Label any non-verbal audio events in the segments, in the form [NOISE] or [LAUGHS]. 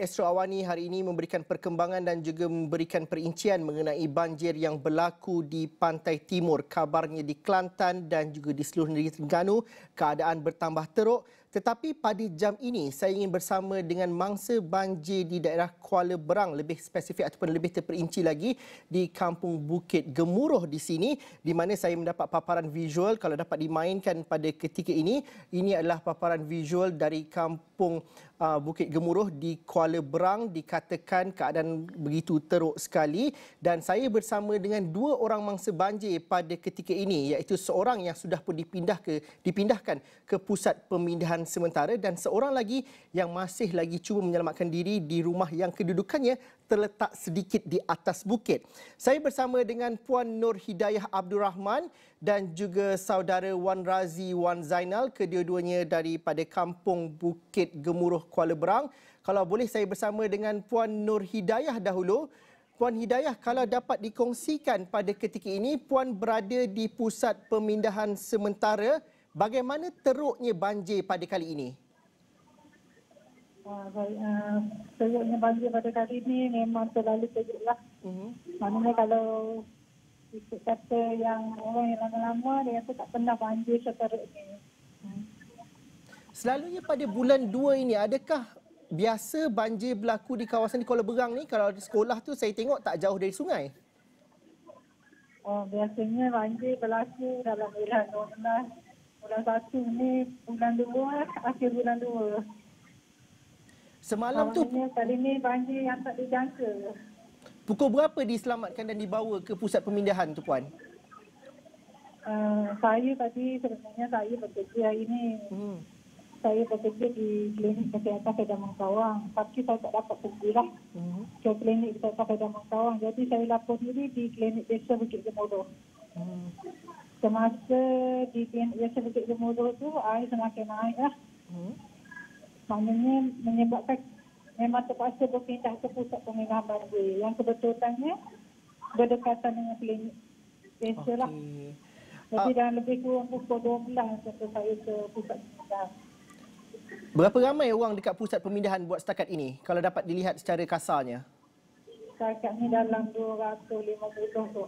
Astro Awani hari ini memberikan perkembangan dan juga memberikan perincian mengenai banjir yang berlaku di pantai timur. Kabarnya di Kelantan dan juga di seluruh negeri Terengganu keadaan bertambah teruk. Tetapi pada jam ini saya ingin bersama dengan mangsa banjir di daerah Kuala Berang lebih spesifik ataupun lebih terperinci lagi di Kampung Bukit Gemuruh di sini di mana saya mendapat paparan visual kalau dapat dimainkan pada ketika ini ini adalah paparan visual dari Kampung uh, Bukit Gemuruh di Kuala Berang dikatakan keadaan begitu teruk sekali dan saya bersama dengan dua orang mangsa banjir pada ketika ini iaitu seorang yang sudah pun dipindah ke dipindahkan ke pusat pemindahan sementara dan seorang lagi yang masih lagi cuba menyelamatkan diri di rumah yang kedudukannya terletak sedikit di atas bukit. Saya bersama dengan Puan Nur Hidayah Abdul Rahman dan juga saudara Wan Razi Wan Zainal kedua-duanya daripada Kampung Bukit Gemuruh Kuala Berang. Kalau boleh saya bersama dengan Puan Nur Hidayah dahulu. Puan Hidayah, kalau dapat dikongsikan pada ketika ini, Puan berada di pusat pemindahan sementara Bagaimana teruknya banjir pada kali ini? Uh, uh, teruknya banjir pada kali ini memang terlalu teruk lah. Uh-huh. Maknanya kalau ikut kata yang orang yang lama-lama, dia kata tak pernah banjir seteruk ini. Selalunya pada bulan 2 ini, adakah biasa banjir berlaku di kawasan di Kuala Berang ni? Kalau di sekolah tu saya tengok tak jauh dari sungai. Oh, biasanya banjir berlaku dalam bulan 12 bulan satu ni bulan dua akhir bulan dua. Semalam tu kali ni banjir yang tak dijangka. Pukul berapa diselamatkan dan dibawa ke pusat pemindahan tu puan? Uh, saya tadi sebenarnya saya bekerja hari ini. Hmm. Saya bekerja di klinik kesihatan Kedah Mangkawang. Tapi saya tak dapat pergi lah hmm. ke klinik kesihatan Kedah Mangkawang. Jadi saya lapor diri di klinik desa Bukit Gemuruh. Hmm semasa di biasa Bukit Gemuruh tu air semakin naik lah. Hmm. Maknanya menyebabkan memang terpaksa berpindah ke pusat pemindahan banjir yang kebetulannya berdekatan dengan klinik desa lah. Jadi uh, dalam lebih kurang pukul 12 untuk saya ke pusat pemindahan. Berapa ramai orang dekat pusat pemindahan buat setakat ini kalau dapat dilihat secara kasarnya? Setakat ni dalam 250 tu.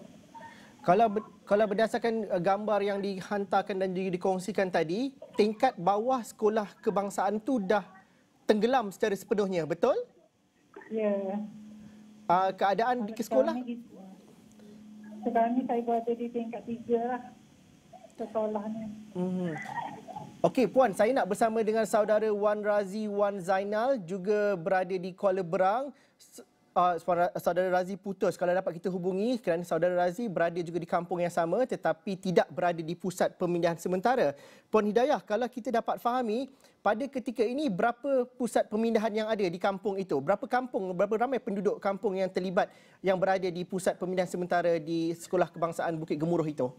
Kalau kalau berdasarkan uh, gambar yang dihantarkan dan dikongsikan tadi, tingkat bawah sekolah kebangsaan tu dah tenggelam secara sepenuhnya, betul? Ya. Uh, keadaan di sekolah? Sekarang ni saya berada di tingkat tiga lah sekolah ni. Hmm. Okey puan, saya nak bersama dengan saudara Wan Razi Wan Zainal juga berada di Kuala Berang uh, saudara Razi putus kalau dapat kita hubungi kerana saudara Razi berada juga di kampung yang sama tetapi tidak berada di pusat pemindahan sementara. Puan Hidayah, kalau kita dapat fahami pada ketika ini berapa pusat pemindahan yang ada di kampung itu? Berapa kampung, berapa ramai penduduk kampung yang terlibat yang berada di pusat pemindahan sementara di Sekolah Kebangsaan Bukit Gemuruh itu?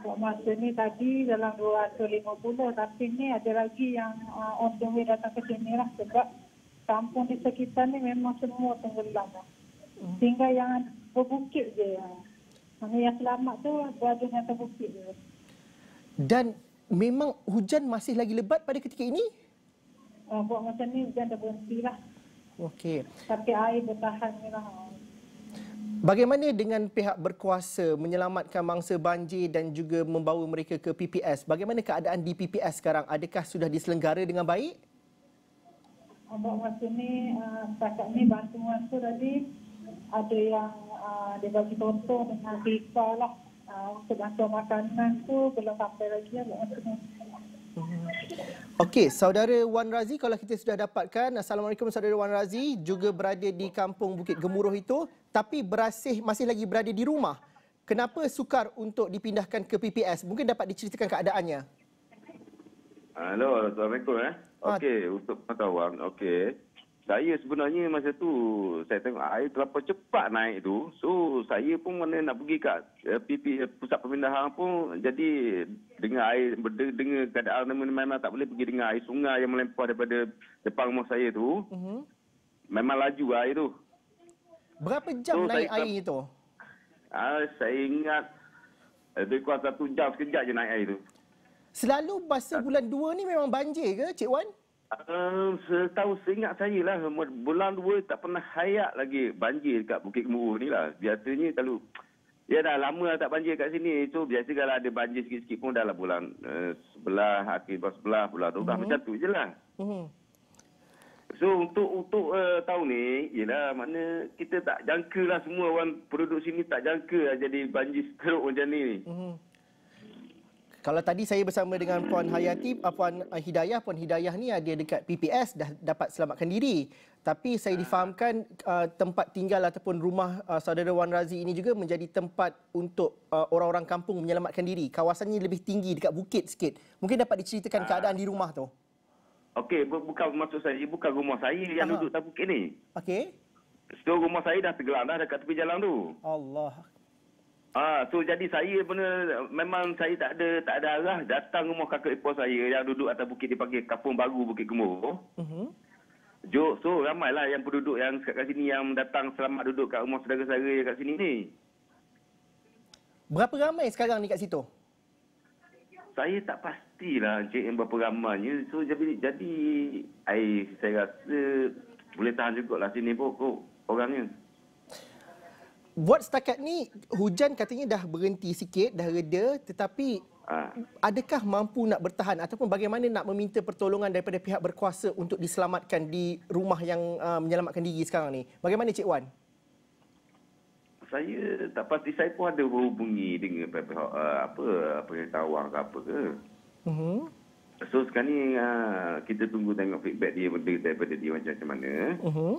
Masa ni tadi dalam 250 tapi ni ada lagi yang uh, on the way datang ke sini lah sebab kampung di sekitar ni memang semua tenggelam. Hmm. Sehingga yang berbukit je. Mana yang selamat tu berada di atas bukit je. Dan memang hujan masih lagi lebat pada ketika ini? Uh, buat macam ni hujan dah berhenti lah. Okey. Tapi air bertahan ni lah. Bagaimana dengan pihak berkuasa menyelamatkan mangsa banjir dan juga membawa mereka ke PPS? Bagaimana keadaan di PPS sekarang? Adakah sudah diselenggara dengan baik? buat masa ni uh, setakat ni bantuan tu tadi ada yang uh, dia bagi contoh dengan kita lah uh, untuk bantuan makanan tu belum sampai lagi ni. Mhm. Okey, saudara Wan Razi, kalau kita sudah dapatkan, Assalamualaikum saudara Wan Razi, juga berada di kampung Bukit Gemuruh itu, tapi berasih masih lagi berada di rumah. Kenapa sukar untuk dipindahkan ke PPS? Mungkin dapat diceritakan keadaannya. Halo, Assalamualaikum. Eh. Okey, untuk pengetahuan, okey. Saya sebenarnya masa tu, saya tengok air terlalu cepat naik tu. So, saya pun mana nak pergi kat PP, eh, pusat pemindahan pun. Jadi, dengan air, dengan keadaan memang tak boleh pergi dengan air sungai yang melempar daripada depan rumah saya tu. Uh-huh. Memang laju air tu. Berapa jam so, naik saya, air itu? Ah, saya ingat, lebih kurang satu jam sekejap je naik air tu. Selalu masa bulan 2 ni memang banjir ke Cik Wan? Um, setahu seingat saya lah, bulan dua tak pernah hayat lagi banjir dekat Bukit Gemuruh ni lah. Biasanya kalau, ya dah lama lah tak banjir kat sini. So biasa kalau ada banjir sikit-sikit pun dah lah bulan uh, sebelah, akhir bulan sebelah, bulan dua, uh-huh. macam tu je lah. Uh-huh. So untuk untuk uh, tahun ni, ialah mana kita tak jangka lah semua orang penduduk sini tak jangka lah jadi banjir [LAUGHS] teruk macam ni. Uh-huh. Kalau tadi saya bersama dengan Puan Hayati, uh, Puan uh, Hidayah, Puan Hidayah ni ada dekat PPS dah dapat selamatkan diri. Tapi saya difahamkan uh, tempat tinggal ataupun rumah uh, saudara Wan Razi ini juga menjadi tempat untuk uh, orang-orang kampung menyelamatkan diri. Kawasannya lebih tinggi dekat bukit sikit. Mungkin dapat diceritakan keadaan di rumah tu. Okey, bukan maksud saya, bukan rumah saya yang Aha. duduk tak bukit ni. Okey. So rumah saya dah tenggelam dah dekat tepi jalan tu. Allah. Ah, so jadi saya benar memang saya tak ada tak ada arah datang rumah kakak ipar saya yang duduk atas bukit dipanggil Kampung Baru Bukit Gemuruh. Mhm. Jo, so ramailah yang penduduk yang kat sini yang datang selamat duduk kat rumah saudara-saudara yang kat sini ni. Berapa ramai sekarang ni kat situ? Saya tak pastilah cik yang berapa ramainya. So jadi jadi ai saya rasa boleh tahan jugaklah sini pokok orangnya. Buat setakat ni hujan katanya dah berhenti sikit, dah reda tetapi ha. adakah mampu nak bertahan ataupun bagaimana nak meminta pertolongan daripada pihak berkuasa untuk diselamatkan di rumah yang uh, menyelamatkan diri sekarang ni? Bagaimana Cik Wan? Saya tak pasti saya pun ada berhubungi dengan pihak uh, apa tawang ke apa ke. Uh-huh. So sekarang ni uh, kita tunggu tengok feedback dia daripada dia macam mana. Uh-huh.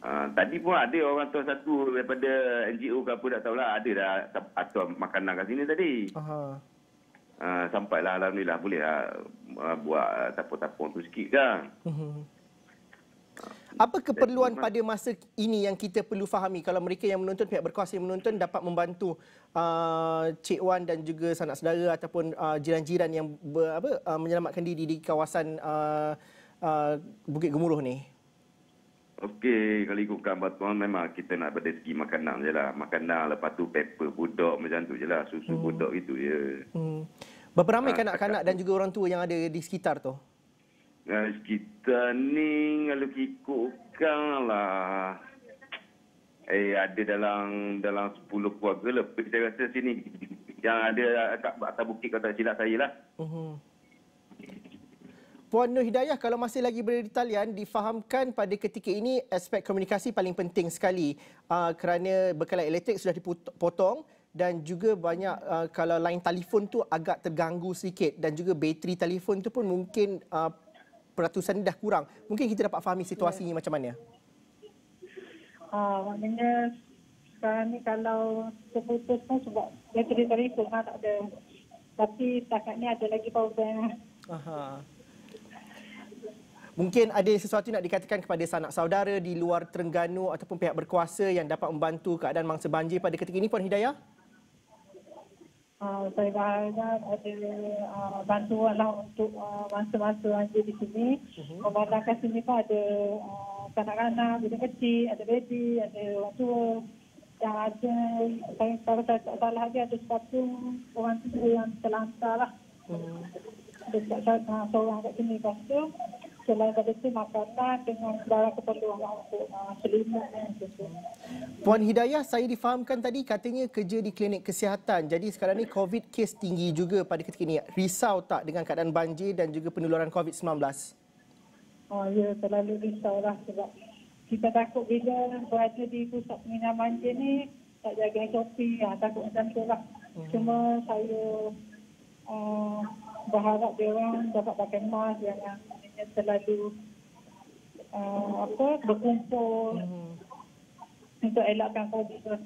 Uh, tadi pun ada orang tu satu daripada NGO ke apa tak tahulah ada dah atur makanan kat sini tadi. Uh-huh. Uh, sampailah alhamdulillah boleh lah uh, buat tapung-tapung tu sikit kan. Uh-huh. Apa keperluan pada masa ini yang kita perlu fahami kalau mereka yang menonton pihak berkuasa yang menonton dapat membantu uh, Cik Wan dan juga sanak saudara ataupun uh, jiran-jiran yang ber, apa uh, menyelamatkan diri di kawasan uh, uh, Bukit Gemuruh ni? Okey, kalau ikutkan batuan memang kita nak pada segi makanan je lah. Makanan lepas tu pepper, budak macam tu je lah. Susu hmm. budak itu je. Hmm. Berapa ramai ha, kanak-kanak dan juga orang tua yang ada di sekitar tu? Di sekitar ni kalau ikutkan lah. Eh ada dalam dalam 10 keluarga lebih saya rasa sini. Yang ada kat atas bukit kata silap saya lah. Uh-huh. Puan Nur Hidayah, kalau masih lagi berada di talian, difahamkan pada ketika ini aspek komunikasi paling penting sekali uh, kerana bekalan elektrik sudah dipotong dan juga banyak uh, kalau line telefon tu agak terganggu sedikit dan juga bateri telefon tu pun mungkin uh, peratusan ini dah kurang. Mungkin kita dapat fahami situasinya yeah. macam mana? Uh, maknanya sekarang ni kalau terputus pun sebab bateri telefon lah tak ada. Tapi setakat ni ada lagi power bank. Aha. Mungkin ada sesuatu nak dikatakan kepada sanak saudara di luar Terengganu ataupun pihak berkuasa yang dapat membantu keadaan mangsa banjir pada ketika ini, Puan Hidayah? Uh, saya berharap ada uh, bantuan lah untuk uh, mangsa-mangsa banjir di sini. Uh-huh. Memandangkan sini pun ada uh, kanak-kanak, budak kecil, ada baby, ada orang tua. Yang ada, saya, kalau saya tak salah lagi, ada satu orang tua yang terlantar lah. Uh-huh. Ada seorang kat sini. Lepas tu, selain daripada itu makanan dengan segala keperluan untuk uh, selimut dan Puan Hidayah, saya difahamkan tadi katanya kerja di klinik kesihatan. Jadi sekarang ni COVID kes tinggi juga pada ketika ini. Risau tak dengan keadaan banjir dan juga penularan COVID-19? Oh ya, terlalu risau lah sebab kita takut bila berada di pusat penginapan banjir ni tak jaga SOP, ya, takut macam tu lah. Hmm. Cuma saya uh, berharap dia orang dapat pakai mask yang yang selalu uh, apa berkumpul hmm. untuk elakkan COVID tu.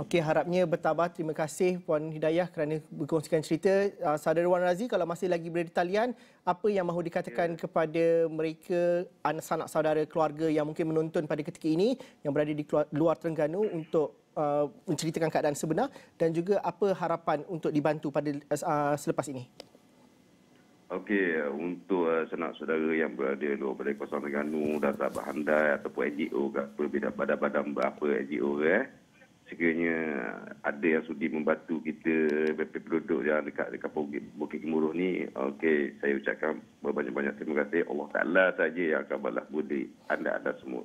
Okey, harapnya bertabah. Terima kasih Puan Hidayah kerana berkongsikan cerita. Uh, saudara Wan Razi, kalau masih lagi berada di talian, apa yang mahu dikatakan yeah. kepada mereka, anak sanak saudara keluarga yang mungkin menonton pada ketika ini, yang berada di luar Terengganu untuk uh, menceritakan keadaan sebenar dan juga apa harapan untuk dibantu pada uh, selepas ini? Okey, untuk uh, sanak saudara yang berada di luar Balai Kawasan Terengganu dan Sabah Handai ataupun NGO ke apa, badan-badan berapa NGO eh, sekiranya ada yang sudi membantu kita penduduk yang dekat dekat Bukit, Gemuruh ni okey saya ucapkan berbanyak-banyak terima kasih. Allah Taala saja yang akan balas budi anda-anda semua